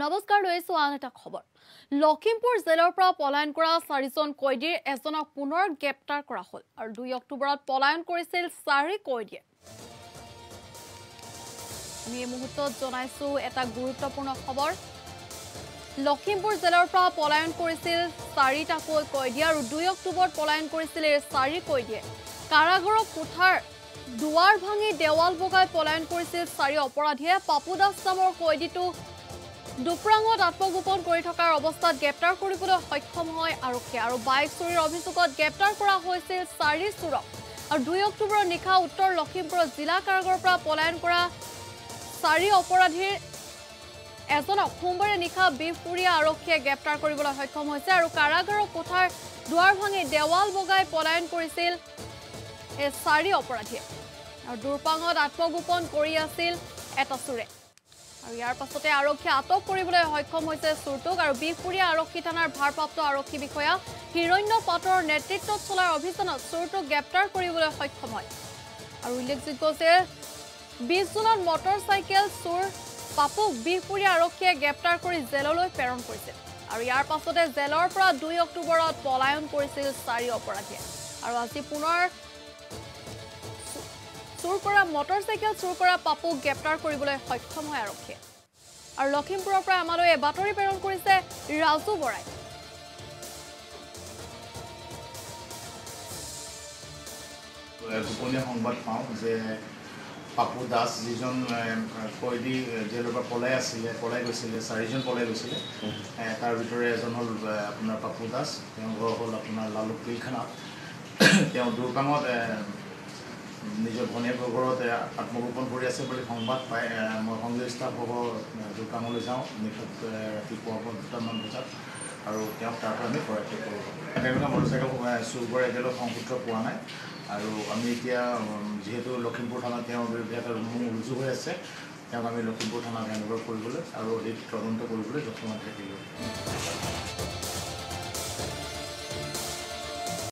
নমস্কাৰ লৈ আছো আন এটা খবৰ। লখিমপুৰ জেলৰ পৰা পলায়ন কৰা চাৰিজন কয়দীৰ এজনক পুনৰ গ্ৰেপ্তাৰ কৰা হ'ল আৰু দুই অক্টোবৰত পলায়ন কৰিছিল চাৰি কয়দীয়ে। আমি এই মুহূৰ্তত জনাইছো এটা গুৰুত্বপূৰ্ণ খবৰ। লখিমপুৰ জেলৰ পৰা পলায়ন কৰিছিল চাৰিটাকৈ কয়দী আৰু দুই অক্টোবৰত পলায়ন কৰিছিল এই চাৰি কয়দীয়ে। কাৰাগাৰৰ কোঠাৰ দুৱাৰ ভাঙি দেৱাল বগাই পলায়ন কৰিছিল চাৰি অপৰাধীয়ে। পাপু দাস নামৰ কয়দীটো দুপৰাঙত আত্মগোপন কৰি থকাৰ অৱস্থাত গ্ৰেপ্তাৰ কৰিবলৈ সক্ষম হয় আৰক্ষীয়ে আৰু বাইক চুৰিৰ অভিযোগত গ্ৰেপ্তাৰ কৰা হৈছিল চাৰি চোৰক। আৰু দুই অক্টোবৰৰ নিশা উত্তৰ লখিমপুৰৰ জিলা কাৰাগাৰৰ পৰা পলায়ন কৰা চাৰি অপৰাধীৰ এজনক সোমবাৰে নিশা বিহপুৰীয়া আৰক্ষীয়ে গ্ৰেপ্তাৰ কৰিবলৈ সক্ষম হৈছে আৰু কাৰাগাৰৰ কোঠাৰ দুৱাৰ ভাঙি দেৱাল বগাই পলায়ন কৰিছিল এই চাৰি অপৰাধীয়ে। আৰু দুৰপাঙত আত্মগোপন কৰি আছিল এটা চোৰে। আৰু ইয়াৰ পাছতে আৰক্ষীয়ে আটক কৰিবলৈ সক্ষম হৈছে চুৰটোক আৰু বিহপুৰীয়া আৰক্ষী থানাৰ ভাৰপ্ৰাপ্ত আৰক্ষী বিষয়া হিৰণ্য পাটৰৰ নেতৃত্বত চলা অভিযানত চুৰটোক গ্ৰেপ্তাৰ কৰিবলৈ সক্ষম হয়। আৰু উল্লেখযোগ্য যে বিছ জুনত মটৰ চাইকেল চোৰ পাপুক বিহপুৰীয়া আৰক্ষীয়ে গ্ৰেপ্তাৰ কৰি জেললৈ প্ৰেৰণ কৰিছিল আৰু ইয়াৰ পাছতে জেলৰ পৰা দুই অক্টোবৰত পলায়ন কৰিছিল চাৰি অপৰাধীয়ে। আৰু আজি পুনৰ চুৰ কৰা মটৰ চাইকেল চুৰ কৰা পাপুক গ্ৰেপ্তাৰ কৰিবলৈ সক্ষম হয় আৰক্ষীয়ে। আৰু লখিমপুৰৰ পৰা আমালৈ বাতৰি প্ৰেৰণ কৰিছে ৰাজু বৰাই। গোপনীয় সংবাদ পাওঁ যে পাপু দাস যিজন কয়দী জেলৰ পৰা পলাই আছিলে পলাই গৈছিলে চাৰিজন পলাই গৈছিলে তাৰ ভিতৰে এজন হ'ল আপোনাৰ পাপু দাস তেওঁৰ ঘৰ হ'ল আপোনাৰ লালুক পিলখানাত তেওঁ দুৰপাঙত এ, নিজৰ ভনীয়েকৰ ঘৰত আত্মগোপন কৰি আছে বুলি সংবাদ পাই মই সংশ্লিষ্টসহ দুৰপাঙলৈ যাওঁ। নিশা এ, ৰাতিপুৱা দুটামান বজাত আৰু তেওঁক তাৰ পৰা আমি কৰায়ত্ব কৰোঁ। তেওঁলোকে মটৰচাইকেল চুৰ কৰা এতিয়ালৈ সংসূত্ৰ পোৱা নাই। আৰু আমি এতিয়া যিহেতু লখিমপুৰ থানাত তেওঁৰ বিৰুদ্ধে এটা ৰুজু হৈ আছে তেওঁক আমি লখিমপুৰ থানাত হেণ্ডঅভাৰ কৰিবলৈ আৰু এই তদন্ত কৰিবলৈ যথেষ্ট থাকিলোঁ।